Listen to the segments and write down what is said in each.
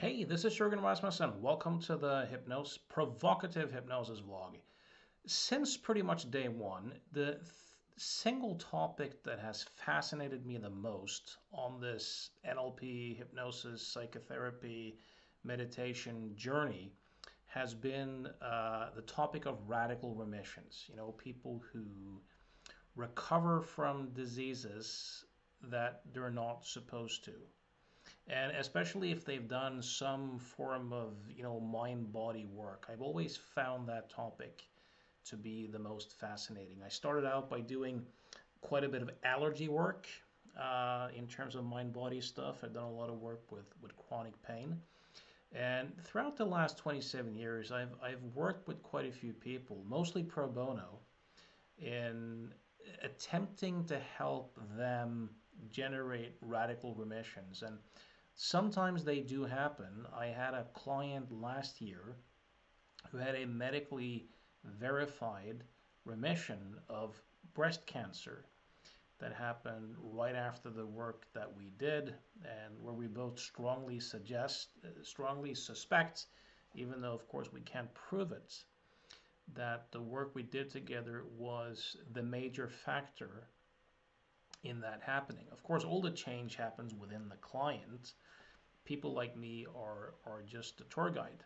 Hey, this is Jørgen Rasmussen. Welcome to the hypnosis, provocative hypnosis vlog. Since pretty much day one, the th- single topic that has fascinated me the most on this NLP, hypnosis, psychotherapy, meditation journey has been uh, the topic of radical remissions. You know, people who recover from diseases that they're not supposed to and especially if they've done some form of you know mind body work. I've always found that topic to be the most fascinating. I started out by doing quite a bit of allergy work uh, in terms of mind body stuff. I've done a lot of work with with chronic pain. And throughout the last 27 years i've i've worked with quite a few people mostly pro bono in attempting to help them generate radical remissions. And Sometimes they do happen. I had a client last year who had a medically verified remission of breast cancer that happened right after the work that we did and where we both strongly suggest strongly suspect even though of course we can't prove it that the work we did together was the major factor in that happening. Of course, all the change happens within the client. People like me are, are just a tour guide.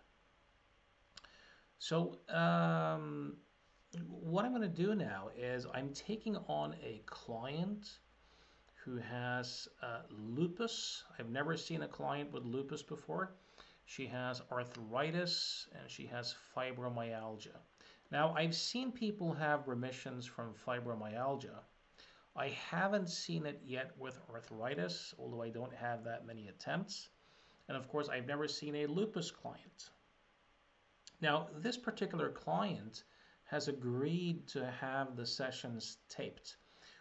So, um, what I'm going to do now is I'm taking on a client who has uh, lupus. I've never seen a client with lupus before. She has arthritis and she has fibromyalgia. Now, I've seen people have remissions from fibromyalgia I haven't seen it yet with arthritis, although I don't have that many attempts. And of course, I've never seen a lupus client. Now, this particular client has agreed to have the sessions taped.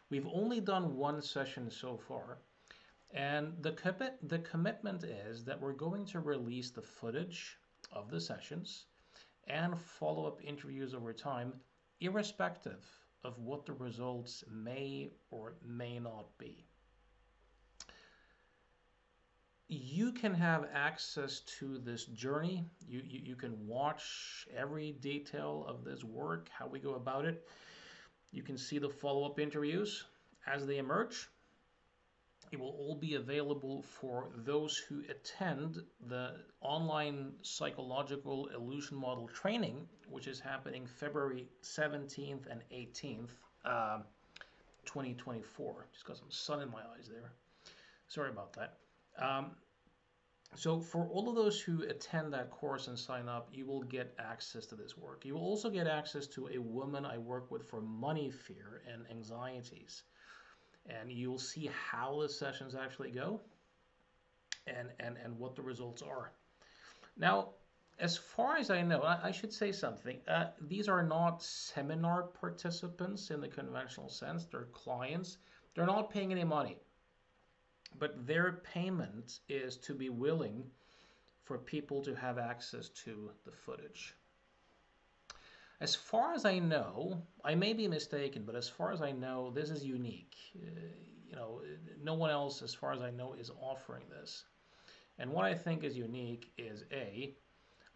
We've only done one session so far. And the, the commitment is that we're going to release the footage of the sessions and follow up interviews over time, irrespective of what the results may or may not be. You can have access to this journey. You, you, you can watch every detail of this work, how we go about it. You can see the follow up interviews as they emerge. It will all be available for those who attend the online psychological illusion model training, which is happening February 17th and 18th, um, 2024. Just got some sun in my eyes there. Sorry about that. Um, so for all of those who attend that course and sign up, you will get access to this work. You will also get access to a woman I work with for money fear and anxieties and you'll see how the sessions actually go and, and, and what the results are. Now, as far as I know, I, I should say something. Uh, these are not seminar participants in the conventional sense. They're clients. They're not paying any money. But their payment is to be willing for people to have access to the footage. As far as I know, I may be mistaken, but as far as I know, this is unique. Uh, you know, no one else, as far as I know, is offering this. And what I think is unique is A,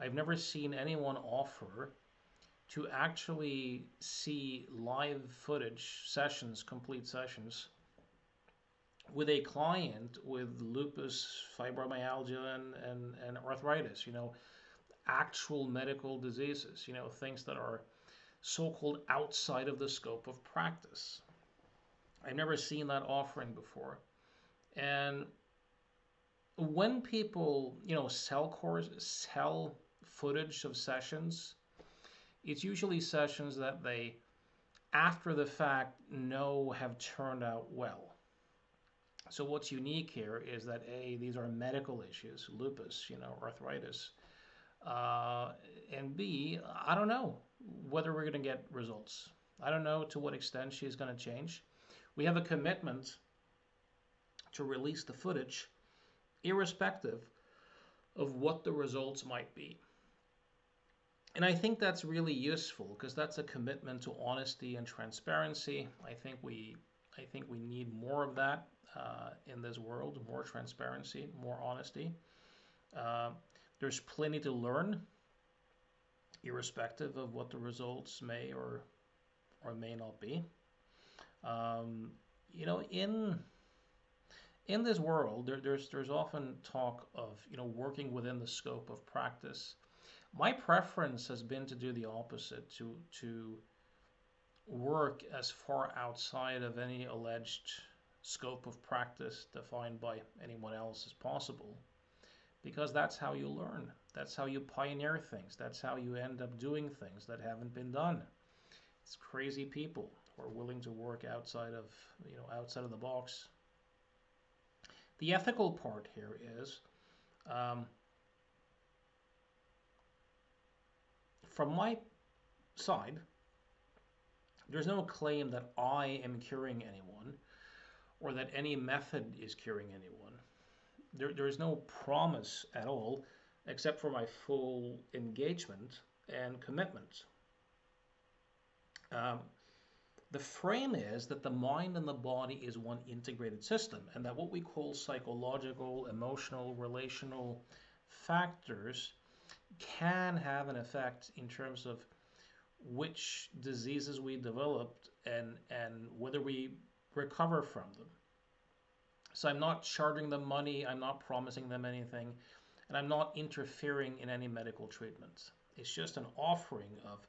I've never seen anyone offer to actually see live footage sessions, complete sessions, with a client with lupus, fibromyalgia, and, and, and arthritis. You know, actual medical diseases, you know, things that are so called outside of the scope of practice. I've never seen that offering before. And when people, you know, sell course, sell footage of sessions, it's usually sessions that they, after the fact, know have turned out well. So what's unique here is that A, these are medical issues, lupus, you know, arthritis, uh, and B, I don't know whether we're going to get results. I don't know to what extent she's going to change. We have a commitment to release the footage, irrespective of what the results might be. And I think that's really useful because that's a commitment to honesty and transparency. I think we, I think we need more of that uh, in this world, more transparency, more honesty. Uh, there's plenty to learn, irrespective of what the results may or or may not be. Um, you know, in in this world, there, there's there's often talk of you know working within the scope of practice. My preference has been to do the opposite, to to work as far outside of any alleged scope of practice defined by anyone else as possible because that's how you learn. That's how you pioneer things. That's how you end up doing things that haven't been done. It's crazy people who are willing to work outside of, you know, outside of the box. The ethical part here is um, from my side, there's no claim that I am curing anyone or that any method is curing anyone. There, there is no promise at all except for my full engagement and commitment. Um, the frame is that the mind and the body is one integrated system, and that what we call psychological, emotional, relational factors can have an effect in terms of which diseases we developed and and whether we recover from them. So I'm not charging them money, I'm not promising them anything, and I'm not interfering in any medical treatment. It's just an offering of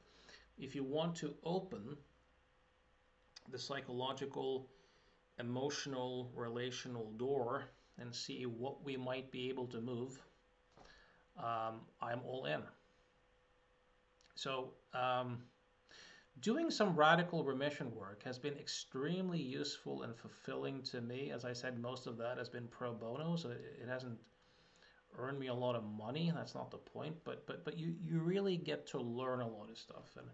if you want to open the psychological, emotional, relational door and see what we might be able to move, um, I'm all in. So, um, doing some radical remission work has been extremely useful and fulfilling to me. As I said, most of that has been pro bono, so it, hasn't earned me a lot of money. That's not the point, but but but you you really get to learn a lot of stuff, and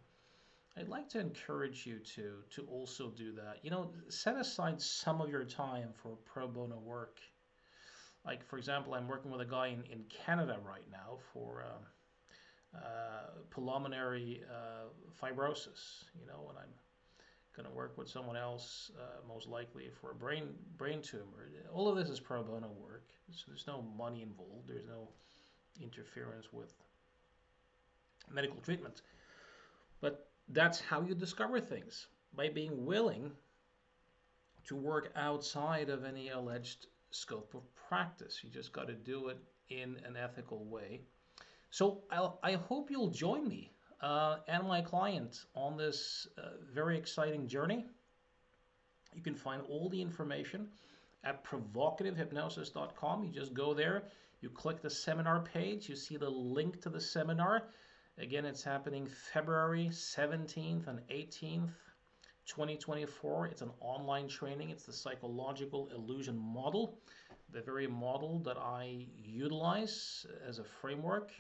I'd like to encourage you to to also do that. You know, set aside some of your time for pro bono work. Like for example, I'm working with a guy in, in Canada right now for. Uh, uh, pulmonary uh, fibrosis, you know, and I'm going to work with someone else, uh, most likely for a brain brain tumor. All of this is pro bono work. So there's no money involved. There's no interference with medical treatment. But that's how you discover things by being willing to work outside of any alleged scope of practice. You just got to do it in an ethical way so I'll, I hope you'll join me uh, and my client on this uh, very exciting journey. You can find all the information at provocativehypnosis.com. You just go there, you click the seminar page, you see the link to the seminar. Again, it's happening February 17th and 18th, 2024. It's an online training. It's the psychological illusion model, the very model that I utilize as a framework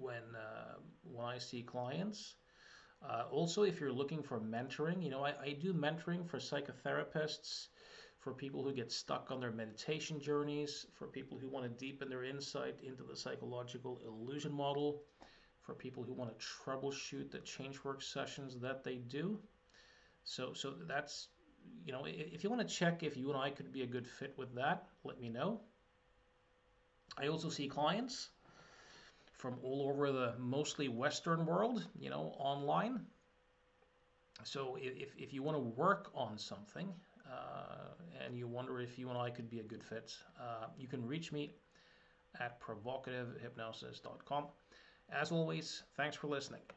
when uh, when I see clients. Uh, also, if you're looking for mentoring, you know, I, I do mentoring for psychotherapists, for people who get stuck on their meditation journeys, for people who want to deepen their insight into the psychological illusion model, for people who want to troubleshoot the change work sessions that they do. So, so that's, you know, if you want to check if you and I could be a good fit with that, let me know. I also see clients from all over the mostly Western world, you know, online. So if, if you want to work on something uh, and you wonder if you and I could be a good fit, uh, you can reach me at provocativehypnosis.com. As always, thanks for listening.